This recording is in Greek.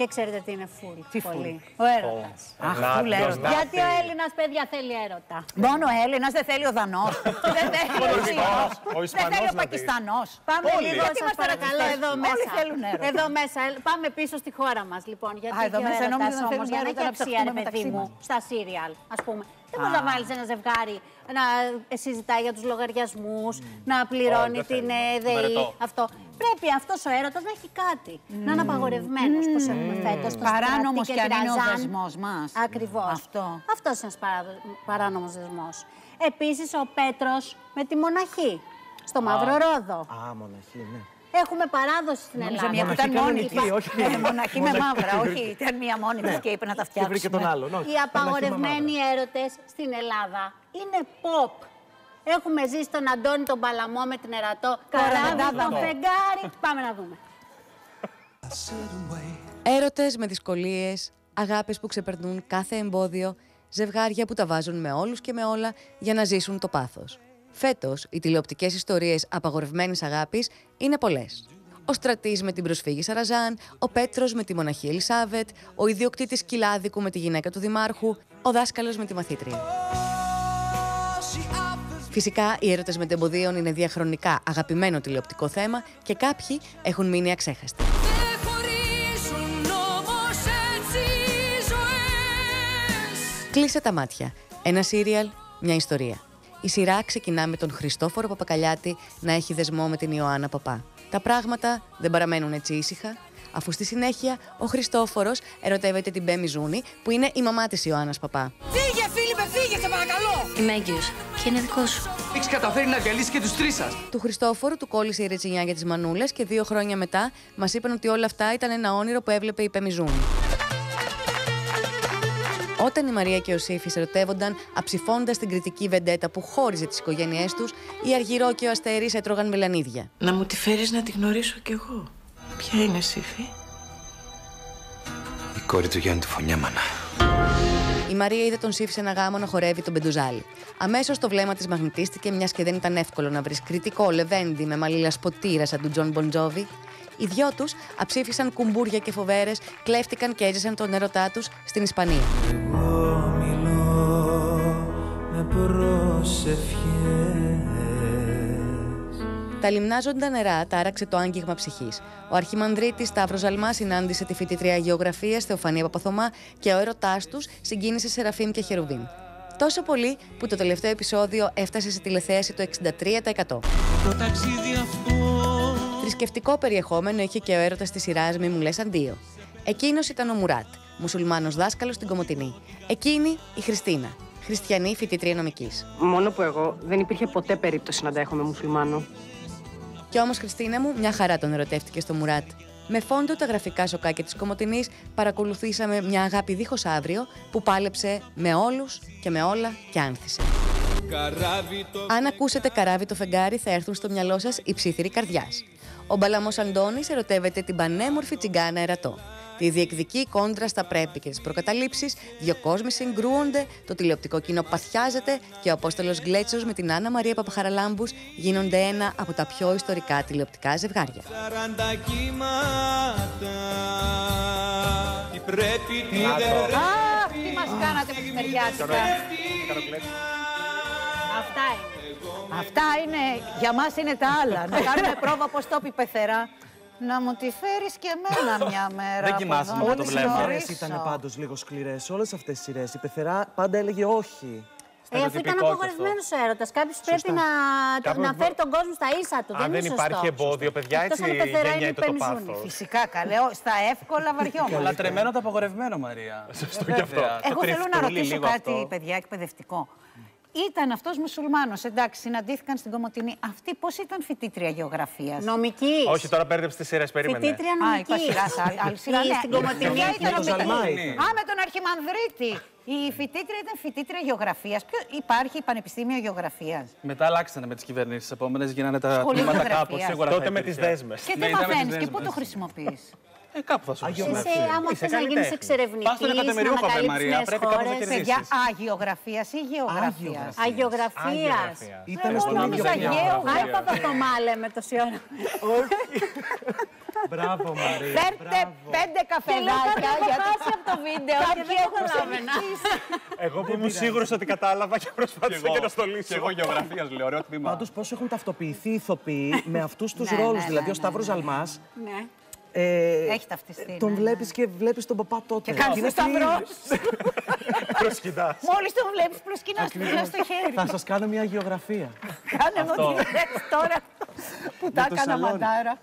Και ξέρετε τι είναι φουλ. Τι πολύ. full? Ο έρωτας. Αχ, Να, φουλ ποιος έρωτας. να- Γιατί ο Έλληνας, παιδιά, θέλει έρωτα. Μόνο ο Έλληνας, δεν θέλει ο Δανός. δεν θέλει ο Ο Ισπανός. Ισπανός, ο Δεν Ισπανός θέλει ο να δεις. Πακιστανός. Πάμε Όλοι. λίγο, Γιατί σα είμαστε παρακαλώ, ρατσιστές. εδώ Όλοι μέσα. θέλουν έρωτα. Εδώ μέσα. Πάμε πίσω στη χώρα μας, λοιπόν. Γιατί Α, εδώ και ο μέσα έρωτας νόμιζα να όμως, θέλουν για να έρωτα έχει να αξία, ψαχτούμε ρε παιδί μεταξύ μου, μας. στα σύριαλ, ας πούμε. Δεν μπορείς να βάλεις ένα ζευγάρι να συζητάει για τους λογαριασμούς, να πληρώνει δεν την θέλουμε. ε, ΔΕΗ. Βαρετό. Αυτό. Πρέπει αυτός ο έρωτας να έχει κάτι. Να είναι απαγορευμένος, πώς έχουμε φέτος. Παράνομος κι αν είναι ο δεσμός μας. Ακριβώς. Αυτό. Αυτός είναι ένας παράνομος δεσμός. Επίσης ο Πέτρος με τη μοναχή. Στο Μαύρο Ρόδο. Α, μοναχή, ναι. Έχουμε παράδοση στην Νόμιζα Ελλάδα. μια που ήταν Μοναχή μόνη κανονική, της. όχι. Ε, Μοναχή με μαύρα, όχι. Ήταν μία μόνη της και είπε να τα Και βρήκε τον φτιάξουμε. άλλον. όχι. Οι απαγορευμένοι έρωτες στην Ελλάδα είναι pop. Έχουμε ζήσει τον Αντώνη τον Παλαμό με την Ερατό. δεν Καράβι τα το είδαμε. φεγγάρι. Πάμε να δούμε. Έρωτες με δυσκολίες, αγάπες που ξεπερνούν κάθε εμπόδιο, ζευγάρια που τα βάζουν με όλους και με όλα για να ζήσουν το πάθος. Φέτος, οι τηλεοπτικές ιστορίες απαγορευμένης αγάπης είναι πολλές. Ο Στρατής με την προσφύγη Σαραζάν, ο Πέτρος με τη μοναχή Ελισάβετ, ο ιδιοκτήτης Κυλάδικου με τη γυναίκα του Δημάρχου, ο δάσκαλος με τη μαθήτρια. Φυσικά, οι έρωτες μετεμποδίων είναι διαχρονικά αγαπημένο τηλεοπτικό θέμα και κάποιοι έχουν μείνει αξέχαστοι. Δεν χωρίζουν όμως έτσι οι ζωές Κλείσε τα μάτια. Ένα σύριαλ, μια ιστορία. Η σειρά ξεκινά με τον Χριστόφορο Παπακαλιάτη να έχει δεσμό με την Ιωάννα Παπά. Τα πράγματα δεν παραμένουν έτσι ήσυχα, αφού στη συνέχεια ο Χριστόφορος ερωτεύεται την Μπέμι Ζούνη, που είναι η μαμά της Ιωάννας Παπά. Φύγε Φίλιππε, φύγε σε παρακαλώ Είμαι έγκυος και είναι δικό σου. Έχεις καταφέρει να διαλύσεις και τους τρεις σας. Του Χριστόφορου του κόλλησε η ρετσινιά για τις μανούλες και δύο χρόνια μετά μας είπαν ότι όλα αυτά ήταν ένα όνειρο που έβλεπε η Μπέμι Ζούνη. Όταν η Μαρία και ο Σύφης ερωτεύονταν, αψηφώντα την κριτική βεντέτα που χώριζε τις οικογένειές τους, η Αργυρό και ο Αστέρης έτρωγαν μελανίδια. Να μου τη φέρεις να τη γνωρίσω κι εγώ. Ποια είναι Σύφη; Η κόρη του Γιάννη του Φωνιάμανα. Η Μαρία είδε τον Σύφη σε ένα γάμο να χορεύει τον Πεντοζάλη. Αμέσως το βλέμμα της μαγνητίστηκε, μιας και δεν ήταν εύκολο να βρεις κρητικό λεβέντη με μαλλί λασπωτήρα σαν του Τζον Μπον Τζόβι. Οι δυο τους αψήφισαν κουμπούρια και φοβέρες, κλέφτηκαν και έζησαν τον έρωτά τους στην Ισπανία. Τα λιμνάζοντα νερά τάραξε το άγγιγμα ψυχής. Ο αρχιμανδρίτης Σταύρος Ζαλμά συνάντησε τη φοιτητρία γεωγραφίας Θεοφανία Παπαθωμά και ο έρωτάς τους συγκίνησε Σεραφείμ και Χερουβίμ. Τόσο πολύ που το τελευταίο επεισόδιο έφτασε σε τηλεθέαση το 63%. Το ταξίδι αυτό Θρησκευτικό περιεχόμενο είχε και ο έρωτας της σειράς Μη μου λες αντίο. Εκείνος ήταν ο Μουράτ, μουσουλμάνος δάσκαλος στην Κομωτινή. Εκείνη η Χριστίνα, χριστιανή φοιτητρία νομικής. Μόνο που εγώ δεν υπήρχε ποτέ περίπτωση να τα έχω με μουσουλμάνο. Κι όμως, Χριστίνα μου, μια χαρά τον ερωτεύτηκε στο Μουράτ. Με φόντο τα γραφικά σοκάκια της Κομωτινής, παρακολουθήσαμε μια αγάπη δίχως αύριο που πάλεψε με όλους και με όλα και άνθησε. Καράβι το Αν ακούσετε καράβι το φεγγάρι, θα έρθουν στο μυαλό σας οι ψήθυροι καρδιάς. Ο Μπαλαμός Αντώνης ερωτεύεται την πανέμορφη τσιγκάνα Ερατό. Τη διεκδικεί κόντρα στα πρέπει και τις προκαταλήψεις, δύο κόσμοι συγκρούονται, το τηλεοπτικό κοινό παθιάζεται και ο Απόστολος Γκλέτσο με την Άννα Μαρία Παπαχαραλάμπους γίνονται ένα από τα πιο ιστορικά τηλεοπτικά ζευγάρια. σαράντα κύματα Τι πρέπει, τι δεν πρέπει Αχ, τι μας κάνατε μεσημεριάτικα. Αυτά είναι. Αυτά είναι, για μας είναι τα άλλα. να κάνουμε πρόβα πώς το είπε η πεθερά. Να μου τη φέρεις και εμένα μια μέρα. Δεν από κοιμάσαι εδώ, με να το τη βλέμμα. γνωρίσω. Όλες ήταν πάντως λίγο σκληρές. Όλες αυτές τις σειρές. Η πεθερά πάντα έλεγε όχι. Ε, αφού ήταν Στερεοτυπικό κι απαγορευμένο ο έρωτας. Κάποιος πρέπει να, Κάποιος να μπο- φέρει τον κόσμο στα ίσα του. Αν δεν είναι υπάρχει σωστό. εμπόδιο, παιδιά, Εκτός έτσι αν η πεθερά είναι γεννιέται το υπεμιζούνη. πάθος. Φυσικά καλέ, Ω, στα εύκολα βαριόμαστε. Αλλά τρεμμένο το απογορευμένο, Μαρία. Σωστό Ε, κι αυτό. βέβαια. Εγώ θέλω να τριφτούλι ρωτήσω λίγο κάτι, αυτό. παιδιά, εκπαιδευτικό. Ήταν αυτός μουσουλμάνος, εντάξει, συναντήθηκαν στην Κομωτινή. Αυτή πώς ήταν φοιτήτρια γεωγραφίας; Νομικής. Όχι, τώρα μπέρδεψε τις σειρές, περίμενε. Φοιτήτρια Α, νομικής. είπα σειρά, άλλη- άλλη σειρά. Ή ναι. Στην Κομωτινή. Ποια ήταν Με το αυτή; Ζαλμά ήταν. ήταν. Α, με τον Αρχιμανδρίτη. Η φοιτήτρια ήταν φοιτήτρια γεωγραφίας. Υπάρχει πανεπιστήμιο γεωγραφίας; Μετά αλλάξανε με τις κυβερνήσεις. Τις επόμενες γίνανε τα Σχολή τμήματα γεωγραφίας. κάπω. Σίγουρα Τότε θα με τις υπήρχε. δέσμες. Και Ναι, τι ήταν με τις μαθαίνεις και δέσμες. πού το χρησιμοποιείς; Ε, κάπου θα σου Εσύ, χρησιμοποιήσει. άμα Είσαι θες να γίνεις καλλιτέχνης. εξερευνητής, Πας στον Εκατομμυριούχο, να βρε, ανακαλύψεις Μαρία, νέες πρέπει κάπως να χώρες. κερδίσεις. Παιδιά, αγιογραφίας ή γεωγραφίας; Αγιογραφίας. Αγιογραφίας. Αγιογραφία. Ήταν Εγώ στον ίδιο νόμιζα παιδιά. γεωγραφία. Άι Παπαθωμά λέμε τόση ώρα. Μπράβο, Μαρία. Φέρτε πέντε Και λέω κάτι καφεδάκια έχω γιατί χάσει από το βίντεο και κάποιοι δεν έχουν καταλάβαινα. συνηθίσει. Εγώ που ήμουν σίγουρος ότι κατάλαβα και προσπάθησα και, να Και στολίσω. εγώ γεωγραφίας λέω, ωραίο τμήμα. Πάντως, πώς έχουν ταυτοποιηθεί οι ηθοποιοί με αυτούς τους Ναι, ρόλους. ναι, Δηλαδή, ναι, ο Σταύρος Ζαλμάς. Ναι. Ε, Έχει ταυτιστεί, Τον ναι, ναι. βλέπεις και βλέπεις τον παπά τότε. Και κάνεις είναι το σταυρός. Προσκυτά. Μόλις τον βλέπεις προσκυνάς, του μιλάς στο χέρι. Θα σας κάνω μια γεωγραφία. Κάνε μου ό,τι θες τώρα που τα το έκανα σαλόνι. μαντάρα.